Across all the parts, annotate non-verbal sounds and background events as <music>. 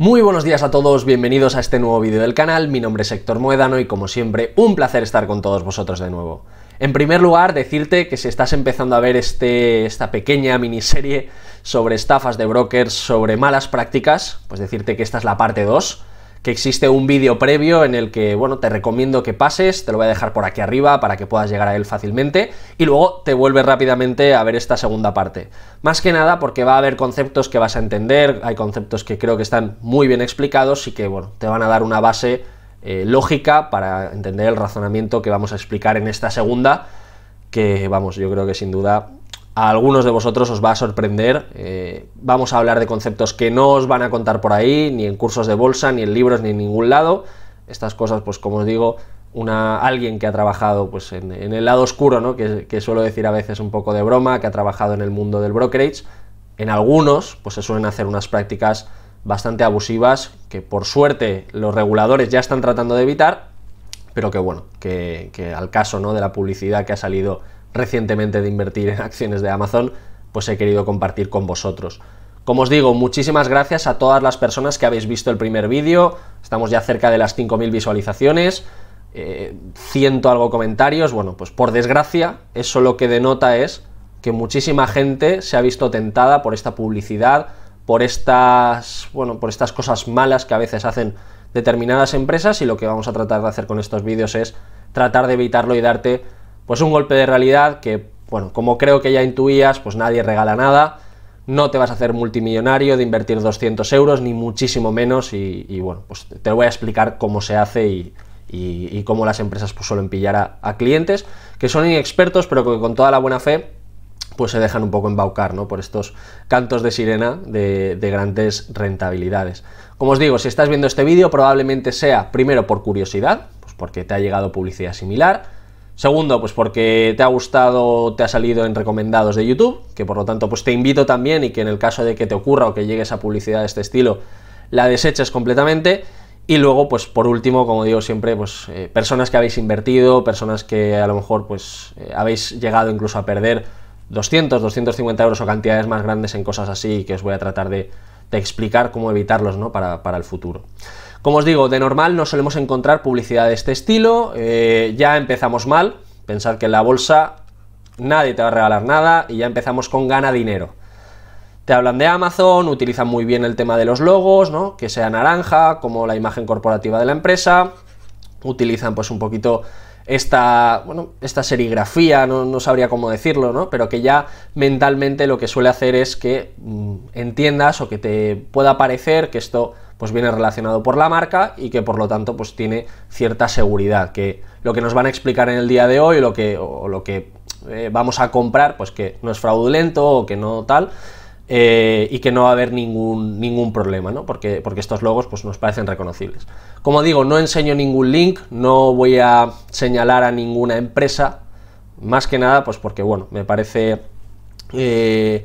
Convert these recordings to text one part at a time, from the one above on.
Muy buenos días a todos, bienvenidos a este nuevo vídeo del canal, mi nombre es Héctor Muedano y como siempre, un placer estar con todos vosotros de nuevo. En primer lugar, decirte que si estás empezando a ver este, esta pequeña miniserie sobre estafas de brokers, sobre malas prácticas, pues decirte que esta es la parte 2, que existe un vídeo previo en el que, bueno, te recomiendo que pases, te lo voy a dejar por aquí arriba para que puedas llegar a él fácilmente, y luego te vuelves rápidamente a ver esta segunda parte. Más que nada porque va a haber conceptos que vas a entender, hay conceptos que creo que están muy bien explicados y que, bueno, te van a dar una base eh, lógica para entender el razonamiento que vamos a explicar en esta segunda, que, vamos, yo creo que sin duda a algunos de vosotros os va a sorprender. Eh, vamos a hablar de conceptos que no os van a contar por ahí, ni en cursos de bolsa, ni en libros, ni en ningún lado. Estas cosas, pues como os digo, una, alguien que ha trabajado pues, en, el lado oscuro, ¿no? que, que, suelo decir a veces un poco de broma, que ha trabajado en el mundo del brokerage, en algunos pues se suelen hacer unas prácticas bastante abusivas que por suerte los reguladores ya están tratando de evitar, pero que bueno, que, que al caso ¿no? de la publicidad que ha salido recientemente de invertir en acciones de Amazon, pues he querido compartir con vosotros. Como os digo, muchísimas gracias a todas las personas que habéis visto el primer vídeo, estamos ya cerca de las 5.000 visualizaciones, eh, ciento algo comentarios, bueno, pues por desgracia, eso lo que denota es que muchísima gente se ha visto tentada por esta publicidad, por estas, bueno, por estas cosas malas que a veces hacen determinadas empresas y lo que vamos a tratar de hacer con estos vídeos es tratar de evitarlo y darte pues un golpe de realidad que, bueno, como creo que ya intuías, pues nadie regala nada, no te vas a hacer multimillonario de invertir 200 euros, ni muchísimo menos, y, bueno, pues te voy a explicar cómo se hace y, cómo las empresas pues, suelen pillar a, clientes que son inexpertos, pero que con toda la buena fe pues se dejan un poco embaucar ¿no? por estos cantos de sirena de, de, grandes rentabilidades. Como os digo, si estás viendo este vídeo probablemente sea primero por curiosidad, pues porque te ha llegado publicidad similar, Segundo, pues porque te ha gustado, te ha salido en recomendados de YouTube, que por lo tanto pues te invito también y que en el caso de que te ocurra o que llegue esa publicidad de este estilo, la deseches completamente. Y luego, pues por último, como digo siempre, pues eh, personas que habéis invertido, personas que a lo mejor pues eh, habéis llegado incluso a perder 200, 250 euros o cantidades más grandes en cosas así que os voy a tratar de, explicar cómo evitarlos ¿no? para, para el futuro. Como os digo, de normal no solemos encontrar publicidad de este estilo, eh, ya empezamos mal, pensad que en la bolsa nadie te va a regalar nada y ya empezamos con gana dinero. Te hablan de Amazon, utilizan muy bien el tema de los logos, ¿no? que sea naranja, como la imagen corporativa de la empresa, utilizan pues un poquito esta, bueno, esta serigrafía, no, sabría cómo decirlo, ¿no? pero que ya mentalmente lo que suele hacer es que mm, entiendas o que te pueda parecer que esto pues viene relacionado por la marca y que por lo tanto pues tiene cierta seguridad, que lo que nos van a explicar en el día de hoy lo que, o lo que eh, vamos a comprar, pues que no es fraudulento o que no tal, eh, y que no va a haber ningún, ningún problema, ¿no? Porque, porque estos logos pues, nos parecen reconocibles. Como digo, no enseño ningún link, no voy a señalar a ninguna empresa, más que nada, pues porque, bueno, me parece... Eh,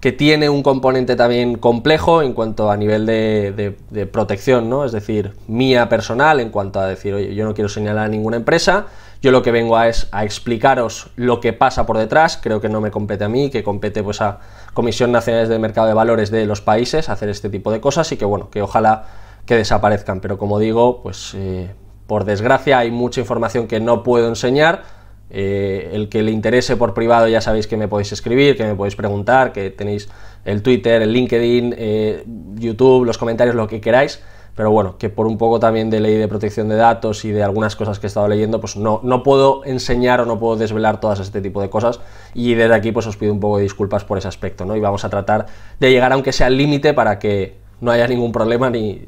que tiene un componente también complejo en cuanto a nivel de, protección, ¿no? Es decir, mía personal en cuanto a decir, oye, yo no quiero señalar a ninguna empresa, yo lo que vengo a es a explicaros lo que pasa por detrás, creo que no me compete a mí, que compete pues a Comisión Nacional de Mercado de Valores de los países hacer este tipo de cosas y que bueno, que ojalá que desaparezcan, pero como digo, pues eh, por desgracia hay mucha información que no puedo enseñar, eh, el que le interese por privado ya sabéis que me podéis escribir, que me podéis preguntar, que tenéis el Twitter, el LinkedIn, eh, YouTube, los comentarios, lo que queráis. Pero bueno, que por un poco también de ley de protección de datos y de algunas cosas que he estado leyendo, pues no, no puedo enseñar o no puedo desvelar todas este tipo de cosas. Y desde aquí pues os pido un poco de disculpas por ese aspecto, ¿no? Y vamos a tratar de llegar aunque sea al límite para que no haya ningún problema ni,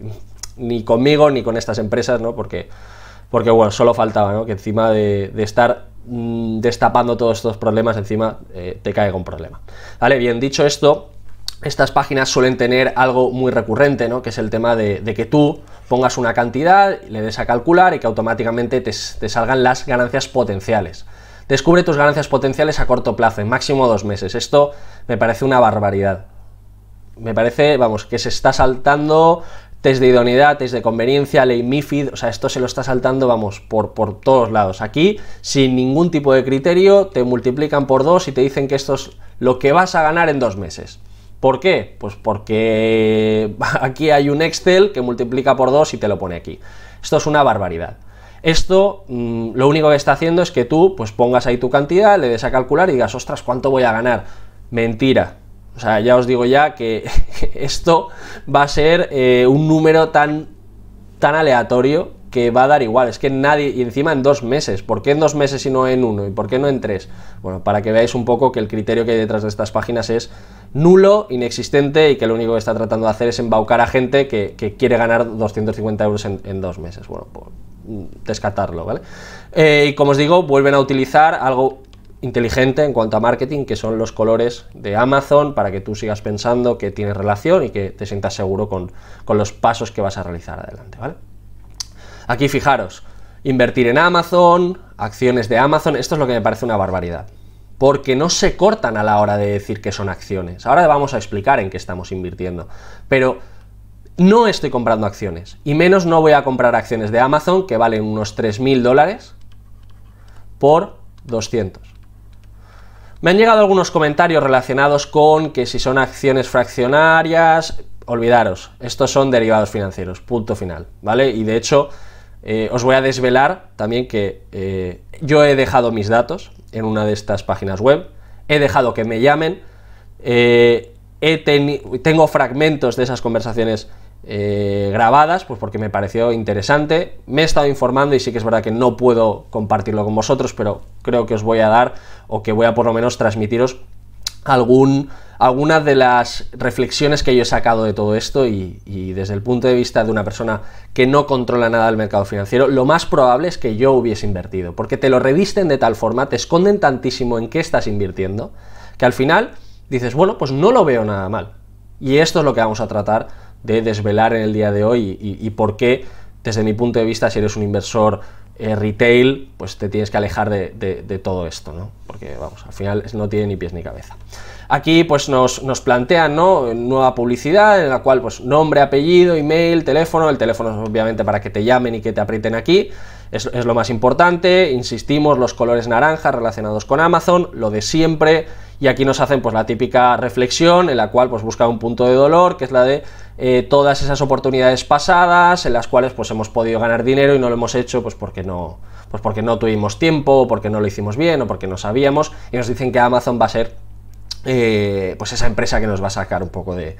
ni conmigo ni con estas empresas, ¿no? Porque, porque bueno, solo faltaba, ¿no? Que encima de, de estar Mm, destapando todos estos problemas, encima eh, te caiga un problema. Vale, bien, dicho esto, estas páginas suelen tener algo muy recurrente, ¿no? que es el tema de, que tú pongas una cantidad, le des a calcular y que automáticamente te, salgan las ganancias potenciales. Descubre tus ganancias potenciales a corto plazo, en máximo dos meses. Esto me parece una barbaridad. Me parece, vamos, que se está saltando test de idoneidad, test de conveniencia, ley MIFID, o sea, esto se lo está saltando, vamos, por, por todos lados. Aquí, sin ningún tipo de criterio, te multiplican por dos y te dicen que esto es lo que vas a ganar en dos meses. ¿Por qué? Pues porque <laughs> aquí hay un Excel que multiplica por dos y te lo pone aquí. Esto es una barbaridad. Esto mm, lo único que está haciendo es que tú pues pongas ahí tu cantidad, le des a calcular y digas, ostras, ¿cuánto voy a ganar? Mentira, o sea, ya os digo ya que <laughs> esto va a ser eh, un número tan, tan aleatorio que va a dar igual. Es que nadie, y encima en dos meses. ¿Por qué en dos meses y no en uno? ¿Y por qué no en tres? Bueno, para que veáis un poco que el criterio que hay detrás de estas páginas es nulo, inexistente y que lo único que está tratando de hacer es embaucar a gente que, quiere ganar 250 euros en, dos meses. Bueno, pues descartarlo, ¿vale? Eh, y como os digo, vuelven a utilizar algo inteligente en cuanto a marketing, que son los colores de Amazon, para que tú sigas pensando que tienes relación y que te sientas seguro con, los pasos que vas a realizar adelante, ¿vale? Aquí fijaros, invertir en Amazon, acciones de Amazon, esto es lo que me parece una barbaridad. Porque no se cortan a la hora de decir que son acciones. Ahora vamos a explicar en qué estamos invirtiendo. Pero no estoy comprando acciones. Y menos no voy a comprar acciones de Amazon que valen unos 3.000 dólares por 200. Me han llegado algunos comentarios relacionados con que si son acciones fraccionarias, olvidaros, estos son derivados financieros, punto final, ¿vale? Y de hecho, eh, os voy a desvelar también que eh, yo he dejado mis datos en una de estas páginas web, he dejado que me llamen, eh, tengo fragmentos de esas conversaciones eh, grabadas, pues porque me pareció interesante. Me he estado informando y sí que es verdad que no puedo compartirlo con vosotros, pero creo que os voy a dar o que voy a por lo menos transmitiros algún, algunas de las reflexiones que yo he sacado de todo esto y, y, desde el punto de vista de una persona que no controla nada del mercado financiero, lo más probable es que yo hubiese invertido, porque te lo revisten de tal forma, te esconden tantísimo en qué estás invirtiendo, que al final dices, bueno, pues no lo veo nada mal. Y esto es lo que vamos a tratar de desvelar en el día de hoy y, por qué, desde mi punto de vista, si eres un inversor eh, retail, pues te tienes que alejar de, todo esto, ¿no? Porque, vamos, al final no tiene ni pies ni cabeza. Aquí, pues nos, plantean, ¿no? Nueva publicidad en la cual, pues, nombre, apellido, email, teléfono, el teléfono es obviamente para que te llamen y que te aprieten aquí, es, es lo más importante, insistimos, los colores naranjas relacionados con Amazon, lo de siempre, y aquí nos hacen pues la típica reflexión en la cual pues busca un punto de dolor, que es la de eh, todas esas oportunidades pasadas en las cuales pues hemos podido ganar dinero y no lo hemos hecho pues porque no, pues porque no tuvimos tiempo, o porque no lo hicimos bien, o porque no sabíamos, y nos dicen que Amazon va a ser eh, pues esa empresa que nos va a sacar un poco de,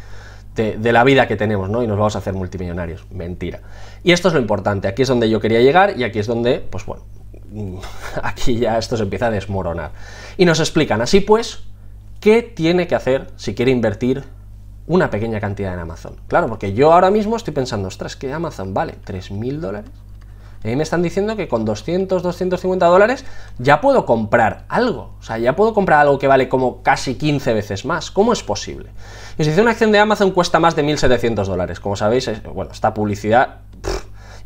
de, la vida que tenemos, ¿no? Y nos vamos a hacer multimillonarios. Mentira. Y esto es lo importante, aquí es donde yo quería llegar y aquí es donde, pues bueno, <laughs> aquí ya esto se empieza a desmoronar. Y nos explican, así pues, qué tiene que hacer si quiere invertir una pequeña cantidad en Amazon. Claro, porque yo ahora mismo estoy pensando, ostras, que Amazon vale 3.000 dólares. Y me están diciendo que con 200, 250 dólares ya puedo comprar algo. O sea, ya puedo comprar algo que vale como casi 15 veces más. ¿Cómo es posible? Y si una acción de Amazon cuesta más de 1.700 dólares. Como sabéis, bueno, esta publicidad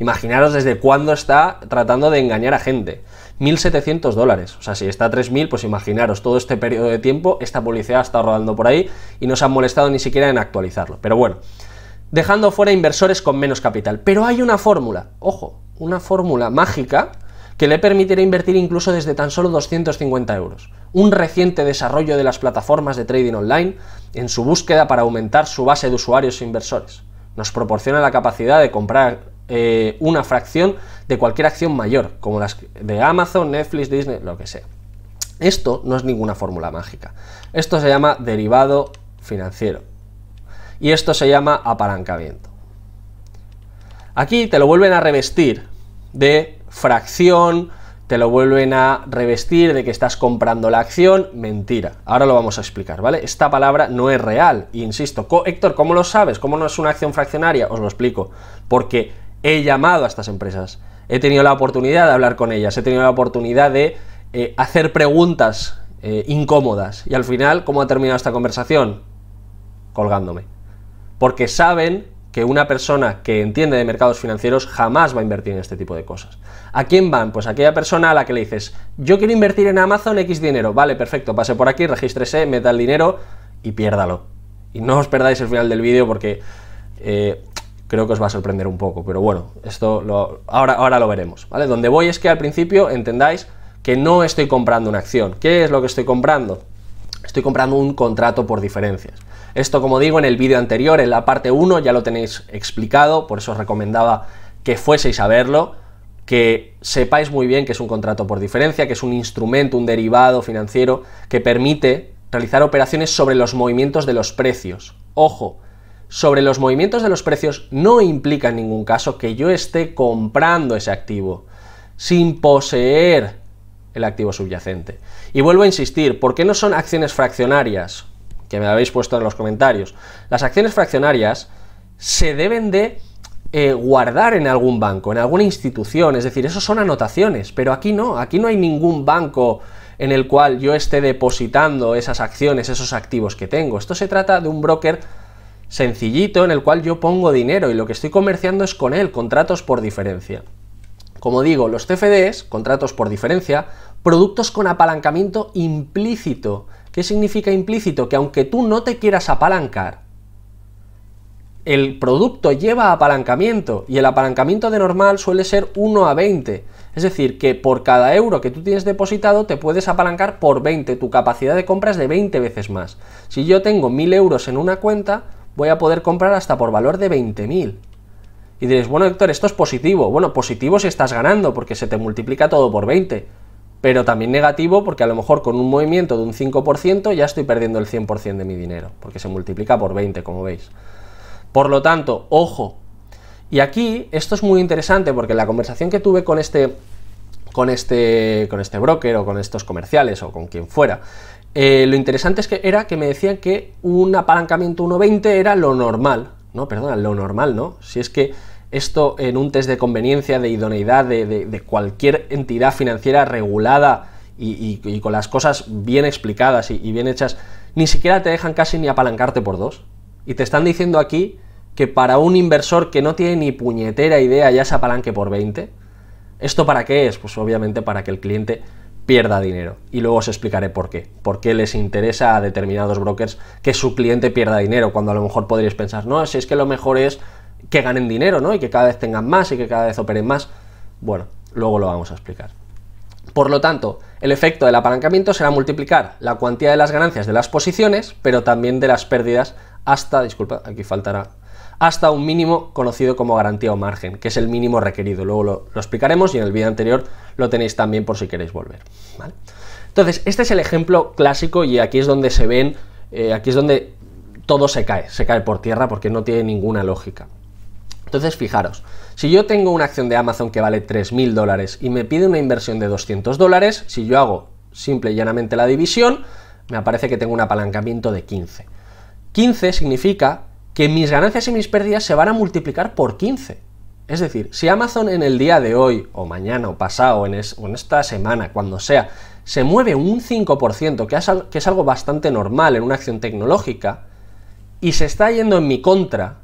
Imaginaros desde cuándo está tratando de engañar a gente. 1.700 dólares. O sea, si está a 3.000, pues imaginaros, todo este periodo de tiempo, esta publicidad ha estado rodando por ahí y no se han molestado ni siquiera en actualizarlo. Pero bueno, dejando fuera inversores con menos capital. Pero hay una fórmula, ojo, una fórmula mágica que le permitirá invertir incluso desde tan solo 250 euros. Un reciente desarrollo de las plataformas de trading online en su búsqueda para aumentar su base de usuarios e inversores. Nos proporciona la capacidad de comprar eh, una fracción de cualquier acción mayor, como las de Amazon, Netflix, Disney, lo que sea. Esto no es ninguna fórmula mágica. Esto se llama derivado financiero. Y esto se llama apalancamiento. Aquí te lo vuelven a revestir de fracción, te lo vuelven a revestir de que estás comprando la acción, mentira. Ahora lo vamos a explicar, ¿vale? Esta palabra no es real, insisto. Héctor, ¿cómo lo sabes? ¿Cómo no es una acción fraccionaria? Os lo explico. Porque he llamado a estas empresas, he tenido la oportunidad de hablar con ellas, he tenido la oportunidad de eh, hacer preguntas eh, incómodas. Y al final, ¿cómo ha terminado esta conversación? Colgándome. Porque saben que una persona que entiende de mercados financieros jamás va a invertir en este tipo de cosas. ¿A quién van? Pues a aquella persona a la que le dices, yo quiero invertir en Amazon X dinero. Vale, perfecto, pase por aquí, regístrese, meta el dinero y piérdalo. Y no os perdáis el final del vídeo porque eh, creo que os va a sorprender un poco, pero bueno, esto lo, ahora, ahora lo veremos, ¿vale? Donde voy es que al principio entendáis que no estoy comprando una acción. ¿Qué es lo que estoy comprando? Estoy comprando un contrato por diferencias. Esto, como digo, en el vídeo anterior, en la parte 1, ya lo tenéis explicado, por eso os recomendaba que fueseis a verlo, que sepáis muy bien que es un contrato por diferencia, que es un instrumento, un derivado financiero que permite realizar operaciones sobre los movimientos de los precios. Ojo, sobre los movimientos de los precios no implica en ningún caso que yo esté comprando ese activo sin poseer el activo subyacente. Y vuelvo a insistir, ¿por qué no son acciones fraccionarias? Que me habéis puesto en los comentarios. Las acciones fraccionarias se deben de eh, guardar en algún banco, en alguna institución, es decir, eso son anotaciones, pero aquí no, aquí no hay ningún banco en el cual yo esté depositando esas acciones, esos activos que tengo. Esto se trata de un broker sencillito en el cual yo pongo dinero y lo que estoy comerciando es con él, contratos por diferencia. Como digo, los CFDs, contratos por diferencia, productos con apalancamiento implícito. ¿Qué significa implícito? Que aunque tú no te quieras apalancar, el producto lleva apalancamiento y el apalancamiento de normal suele ser 1 a 20. Es decir, que por cada euro que tú tienes depositado te puedes apalancar por 20. Tu capacidad de compra es de 20 veces más. Si yo tengo 1000 euros en una cuenta, voy a poder comprar hasta por valor de 20.000. Y diréis, bueno Héctor, esto es positivo. Bueno, positivo si estás ganando, porque se te multiplica todo por 20. Pero también negativo porque a lo mejor con un movimiento de un 5% ya estoy perdiendo el 100% de mi dinero, porque se multiplica por 20, como veis. Por lo tanto, ojo. Y aquí esto es muy interesante porque la conversación que tuve con este, con este, con este broker o con estos comerciales o con quien fuera, eh, lo interesante es que era que me decían que un apalancamiento 1.20 era lo normal. No, perdona, lo normal, ¿no? Si es que esto en un test de conveniencia, de idoneidad de, cualquier entidad financiera regulada y, con las cosas bien explicadas y, bien hechas, ni siquiera te dejan casi ni apalancarte por dos. Y te están diciendo aquí que para un inversor que no tiene ni puñetera idea ya se apalanque por 20. ¿Esto para qué es? Pues obviamente para que el cliente pierda dinero. Y luego os explicaré por qué. Por qué les interesa a determinados brokers que su cliente pierda dinero, cuando a lo mejor podríais pensar, no, si es que lo mejor es que ganen dinero, ¿no? Y que cada vez tengan más y que cada vez operen más. Bueno, luego lo vamos a explicar. Por lo tanto, el efecto del apalancamiento será multiplicar la cuantía de las ganancias de las posiciones, pero también de las pérdidas hasta, disculpa, aquí faltará, hasta un mínimo conocido como garantía o margen, que es el mínimo requerido. Luego lo, explicaremos y en el vídeo anterior lo tenéis también por si queréis volver. Entonces, este es el ejemplo clásico y aquí es donde se ven, eh, aquí es donde todo se cae, se cae por tierra porque no tiene ninguna lógica. Entonces, fijaros, si yo tengo una acción de Amazon que vale 3.000 dólares y me pide una inversión de 200 dólares, si yo hago simple y llanamente la división, me aparece que tengo un apalancamiento de 15. 15 significa que mis ganancias y mis pérdidas se van a multiplicar por 15. Es decir, si Amazon en el día de hoy, o mañana, o pasado, o en, esta semana, cuando sea, se mueve un 5%, que que es algo bastante normal en una acción tecnológica, y se está yendo en mi contra,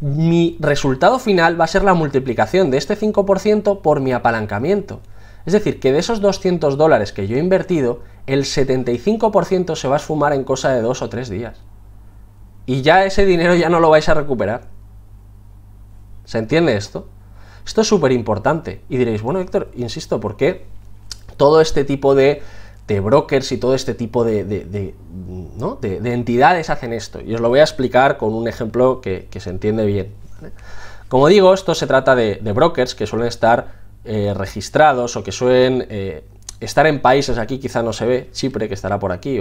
mi resultado final va a ser la multiplicación de este 5% por mi apalancamiento. Es decir, que de esos 200 dólares que yo he invertido, el 75% se va a esfumar en cosa de dos o tres días. Y ya ese dinero ya no lo vais a recuperar. ¿Se entiende esto? Esto es súper importante. Y diréis, bueno, Héctor, insisto, ¿por qué todo este tipo de de brokers y todo este tipo de, de, entidades hacen esto. Y os lo voy a explicar con un ejemplo que, se entiende bien. Como digo, esto se trata de, brokers que suelen estar eh, registrados o que suelen eh, estar en países, aquí quizá no se ve, Chipre que estará por aquí,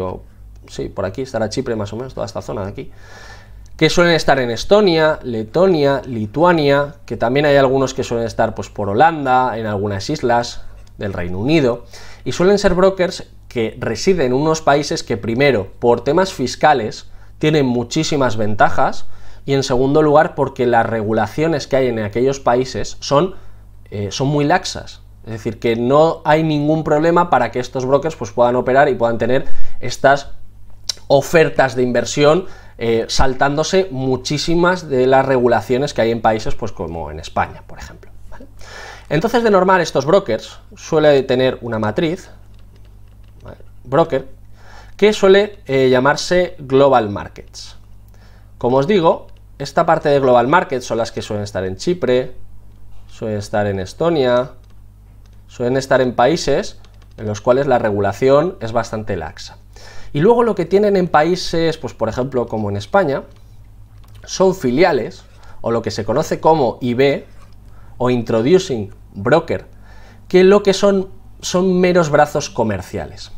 sí, por aquí estará Chipre más o menos, toda esta zona de aquí, que suelen estar en Estonia, Letonia, Lituania, que también hay algunos que suelen estar pues, por Holanda, en algunas islas del Reino Unido, y suelen ser brokers que residen en unos países que primero, por temas fiscales, tienen muchísimas ventajas y en segundo lugar porque las regulaciones que hay en aquellos países son, eh, son muy laxas. Es decir, que no hay ningún problema para que estos brokers pues, puedan operar y puedan tener estas ofertas de inversión eh, saltándose muchísimas de las regulaciones que hay en países pues, como en España, por ejemplo. Entonces, de normal, estos brokers suelen tener una matriz, broker, que suele eh, llamarse Global Markets. Como os digo, esta parte de Global Market son las que suelen estar en Chipre, suelen estar en Estonia, suelen estar en países en los cuales la regulación es bastante laxa. Y luego lo que tienen en países, pues por ejemplo como en España, son filiales, o lo que se conoce como IB, o Introducing Broker, que lo que son son meros brazos comerciales.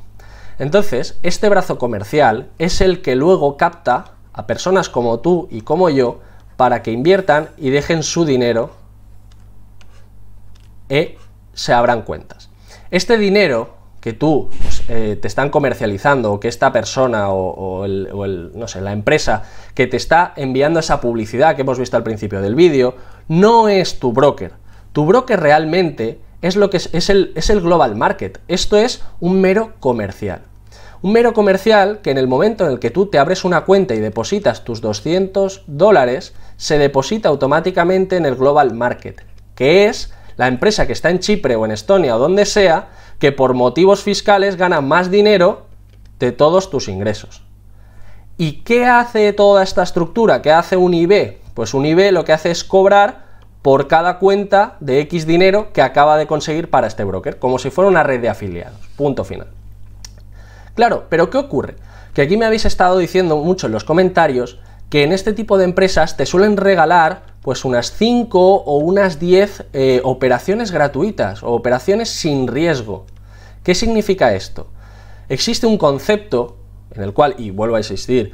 Entonces, este brazo comercial es el que luego capta a personas como tú y como yo para que inviertan y dejen su dinero y se abran cuentas. Este dinero que tú pues, eh, te están comercializando o que esta persona o, no sé, la empresa que te está enviando esa publicidad que hemos visto al principio del vídeo, no es tu broker. Tu broker realmente es lo que es, el, es el global market. Esto es un mero comercial. Un mero comercial que en el momento en el que tú te abres una cuenta y depositas tus 200 dólares, se deposita automáticamente en el global market, que es la empresa que está en Chipre o en Estonia o donde sea, que por motivos fiscales gana más dinero de todos tus ingresos. ¿Y qué hace toda esta estructura? ¿Qué hace un IB? Pues un IB lo que hace es cobrar por cada cuenta de X dinero que acaba de conseguir para este broker, como si fuera una red de afiliados. Punto final. Claro, pero ¿qué ocurre? Que aquí me habéis estado diciendo mucho en los comentarios que en este tipo de empresas te suelen regalar pues unas 5 o unas 10 eh, operaciones gratuitas o operaciones sin riesgo. ¿Qué significa esto? Existe un concepto en el cual, y vuelvo a insistir,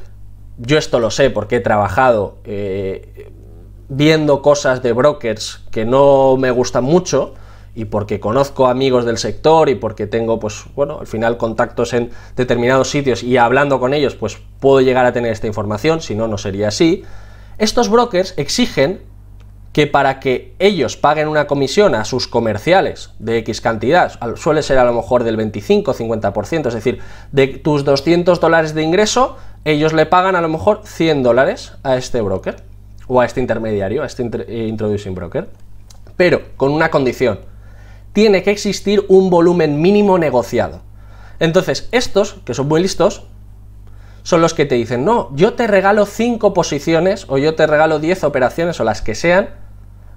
yo esto lo sé porque he trabajado eh, viendo cosas de brokers que no me gustan mucho y porque conozco amigos del sector y porque tengo, pues, bueno, al final contactos en determinados sitios y hablando con ellos, pues puedo llegar a tener esta información, si no, no sería así. Estos brokers exigen que para que ellos paguen una comisión a sus comerciales de X cantidad, suele ser a lo mejor del 25-50%, es decir, de tus 200 dólares de ingreso, ellos le pagan a lo mejor 100 dólares a este broker o a este intermediario, a este eh, introducing broker, pero con una condición, tiene que existir un volumen mínimo negociado. Entonces, estos, que son muy listos, son los que te dicen, no, yo te regalo 5 posiciones o yo te regalo 10 operaciones o las que sean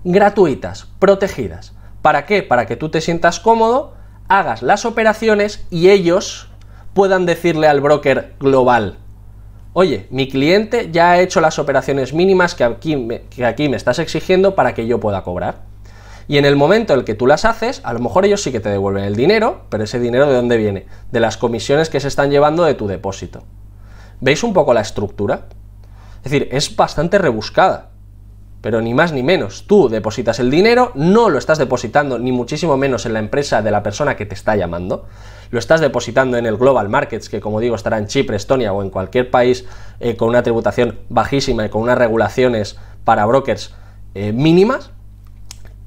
gratuitas, protegidas. ¿Para qué? Para que tú te sientas cómodo, hagas las operaciones y ellos puedan decirle al broker global, oye, mi cliente ya ha hecho las operaciones mínimas que aquí, me, que aquí me estás exigiendo para que yo pueda cobrar. Y en el momento en el que tú las haces, a lo mejor ellos sí que te devuelven el dinero, pero ese dinero de dónde viene? De las comisiones que se están llevando de tu depósito. ¿Veis un poco la estructura? Es decir, es bastante rebuscada, pero ni más ni menos. Tú depositas el dinero, no lo estás depositando ni muchísimo menos en la empresa de la persona que te está llamando, lo estás depositando en el Global Markets, que como digo estará en Chipre, Estonia o en cualquier país eh, con una tributación bajísima y con unas regulaciones para brokers eh, mínimas,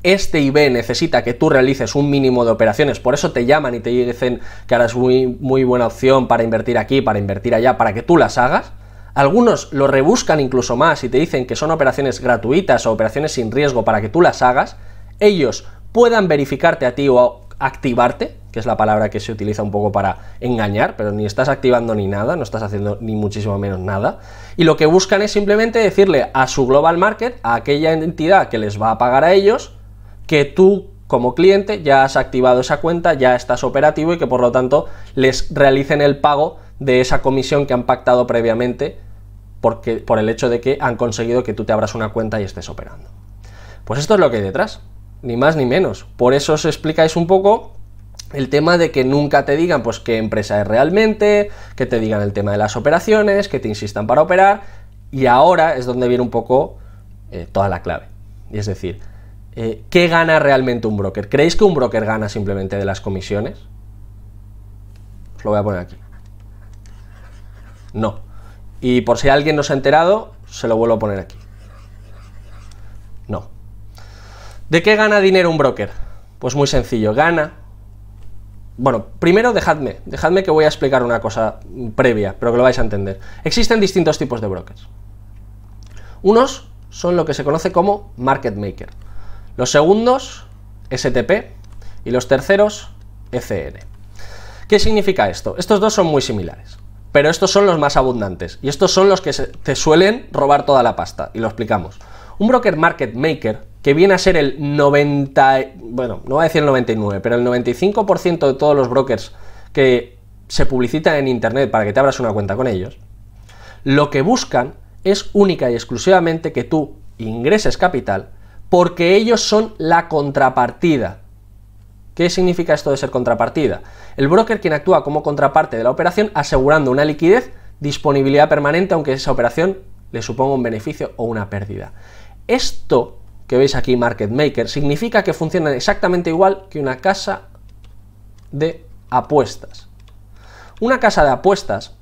este IB necesita que tú realices un mínimo de operaciones, por eso te llaman y te dicen que ahora es muy, muy buena opción para invertir aquí, para invertir allá, para que tú las hagas. Algunos lo rebuscan incluso más y te dicen que son operaciones gratuitas o operaciones sin riesgo para que tú las hagas. Ellos puedan verificarte a ti o activarte, que es la palabra que se utiliza un poco para engañar, pero ni estás activando ni nada, no estás haciendo ni muchísimo menos nada. Y lo que buscan es simplemente decirle a su global market, a aquella entidad que les va a pagar a ellos, que tú como cliente ya has activado esa cuenta, ya estás operativo y que por lo tanto les realicen el pago de esa comisión que han pactado previamente porque, por el hecho de que han conseguido que tú te abras una cuenta y estés operando. Pues esto es lo que hay detrás, ni más ni menos. Por eso os explicáis un poco el tema de que nunca te digan pues qué empresa es realmente, que te digan el tema de las operaciones, que te insistan para operar, y ahora es donde viene un poco eh, toda la clave. Y es decir, eh, ¿qué gana realmente un broker? ¿Creéis que un broker gana simplemente de las comisiones? Os lo voy a poner aquí. No. Y por si alguien no se ha enterado, se lo vuelvo a poner aquí. No. ¿De qué gana dinero un broker? Pues muy sencillo, gana... Bueno, primero dejadme, dejadme que voy a explicar una cosa previa, pero que lo vais a entender. Existen distintos tipos de brokers. Unos son lo que se conoce como market maker. Los segundos, STP, y los terceros, ECN. ¿Qué significa esto? Estos dos son muy similares. pero estos son los más abundantes y estos son los que te suelen robar toda la pasta y lo explicamos. Un broker market maker que viene a ser el 90, bueno, no voy a decir el 99, pero el 95% de todos los brokers que se publicitan en internet para que te abras una cuenta con ellos, lo que buscan es única y exclusivamente que tú ingreses capital porque ellos son la contrapartida. ¿Qué significa esto de ser contrapartida? El broker quien actúa como contraparte de la operación asegurando una liquidez, disponibilidad permanente aunque esa operación le suponga un beneficio o una pérdida. Esto que veis aquí, Market Maker, significa que funciona exactamente igual que una casa de apuestas. Una casa de apuestas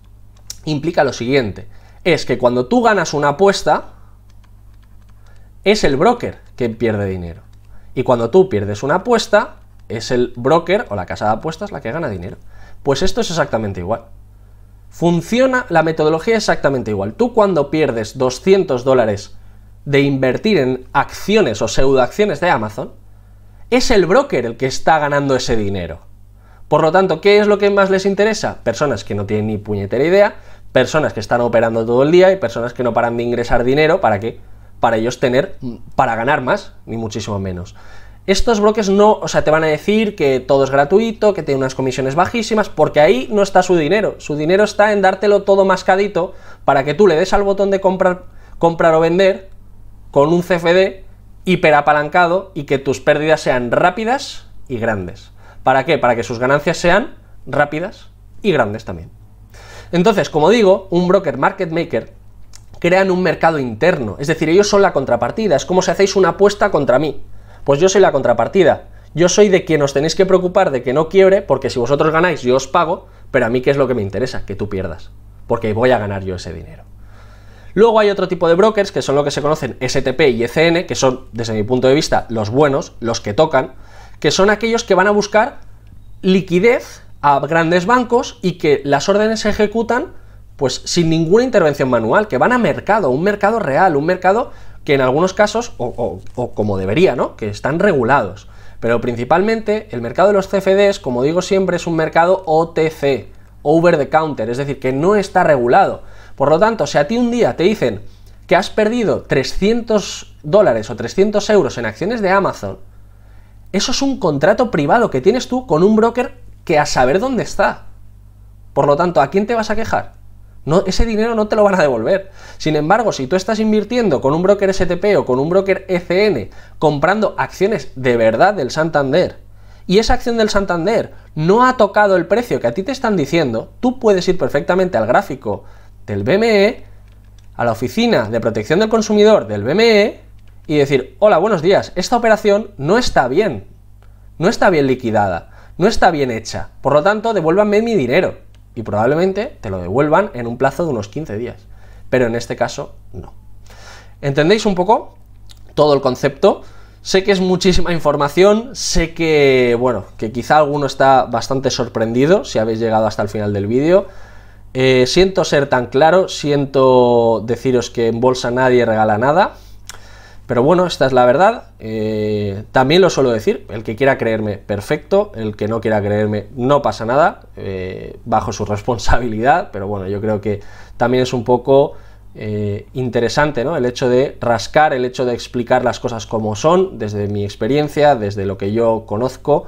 implica lo siguiente, es que cuando tú ganas una apuesta, es el broker que pierde dinero. Y cuando tú pierdes una apuesta, es el broker o la casa de apuestas la que gana dinero. Pues esto es exactamente igual. Funciona la metodología exactamente igual. Tú cuando pierdes 200 dólares de invertir en acciones o pseudoacciones de Amazon, es el broker el que está ganando ese dinero. Por lo tanto, ¿qué es lo que más les interesa? Personas que no tienen ni puñetera idea, personas que están operando todo el día y personas que no paran de ingresar dinero para qué? Para ellos tener, para ganar más, ni muchísimo menos. Estos brokers no, o sea, te van a decir que todo es gratuito, que tiene unas comisiones bajísimas, porque ahí no está su dinero. Su dinero está en dártelo todo mascadito para que tú le des al botón de comprar, comprar o vender con un CFD hiperapalancado y que tus pérdidas sean rápidas y grandes. ¿Para qué? Para que sus ganancias sean rápidas y grandes también. Entonces, como digo, un broker market maker crean un mercado interno, es decir, ellos son la contrapartida, es como si hacéis una apuesta contra mí. Pues yo soy la contrapartida. Yo soy de quien os tenéis que preocupar de que no quiebre, porque si vosotros ganáis yo os pago, pero a mí qué es lo que me interesa, que tú pierdas, porque voy a ganar yo ese dinero. Luego hay otro tipo de brokers que son lo que se conocen STP y ECN, que son, desde mi punto de vista, los buenos, los que tocan, que son aquellos que van a buscar liquidez a grandes bancos y que las órdenes se ejecutan pues sin ninguna intervención manual, que van a mercado, un mercado real, un mercado que en algunos casos, o, como debería, ¿no? Que están regulados. Pero principalmente el mercado de los CFDs, como digo siempre, es un mercado OTC, over the counter, es decir, que no está regulado. Por lo tanto, si a ti un día te dicen que has perdido 300 dólares o 300 euros en acciones de Amazon, eso es un contrato privado que tienes tú con un broker que a saber dónde está. Por lo tanto, ¿a quién te vas a quejar? No, ese dinero no te lo van a devolver. Sin embargo, si tú estás invirtiendo con un broker STP o con un broker ECN comprando acciones de verdad del Santander y esa acción del Santander no ha tocado el precio que a ti te están diciendo, tú puedes ir perfectamente al gráfico del BME, a la oficina de protección del consumidor del BME y decir, hola, buenos días, esta operación no está bien, no está bien liquidada no está bien hecha. Por lo tanto, devuélvanme mi dinero. Y probablemente te lo devuelvan en un plazo de unos 15 días. Pero en este caso, no. ¿Entendéis un poco todo el concepto? Sé que es muchísima información, sé que, bueno, que quizá alguno está bastante sorprendido si habéis llegado hasta el final del vídeo. Eh, siento ser tan claro, siento deciros que en bolsa nadie regala nada. Pero bueno, esta es la verdad. Eh, también lo suelo decir, el que quiera creerme, perfecto. El que no quiera creerme, no pasa nada, eh, bajo su <laughs> responsabilidad. Pero bueno, yo creo que también es un poco eh, interesante, ¿no? El hecho de rascar, el hecho de explicar las cosas como son, desde mi experiencia, desde lo que yo conozco.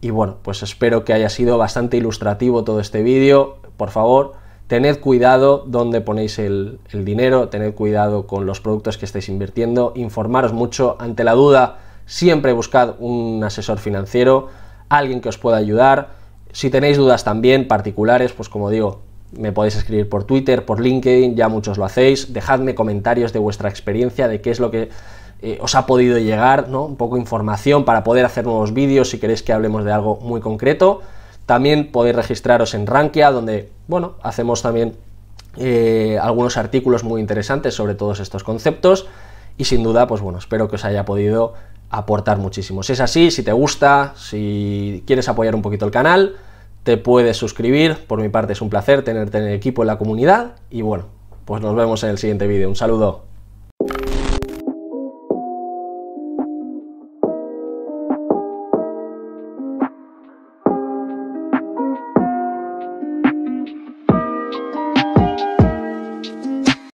Y bueno, pues espero que haya sido bastante ilustrativo todo este vídeo. Por favor, tened cuidado donde ponéis el, dinero, tened cuidado con los productos que estáis invirtiendo, informaros mucho, ante la duda siempre buscad un asesor financiero, alguien que os pueda ayudar, si tenéis dudas también particulares, pues como digo, me podéis escribir por Twitter, por LinkedIn, ya muchos lo hacéis, dejadme comentarios de vuestra experiencia, de qué es lo que eh, os ha podido llegar, ¿no? un poco de información para poder hacer nuevos vídeos si queréis que hablemos de algo muy concreto. También podéis registraros en Rankia, donde, bueno, hacemos también eh, algunos artículos muy interesantes sobre todos estos conceptos y sin duda, pues bueno, espero que os haya podido aportar muchísimo. Si es así, si te gusta, si quieres apoyar un poquito el canal, te puedes suscribir. Por mi parte es un placer tenerte en el equipo, en la comunidad y bueno, pues nos vemos en el siguiente vídeo. Un saludo.